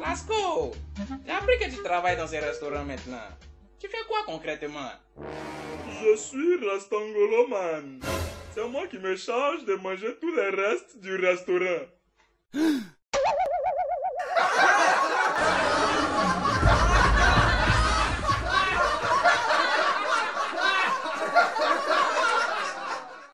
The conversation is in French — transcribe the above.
Lasco, j'ai appris que tu travailles dans ces restaurants maintenant. Tu fais quoi concrètement? Je suis Rastangoloman. C'est moi qui me charge de manger tous les restes du restaurant.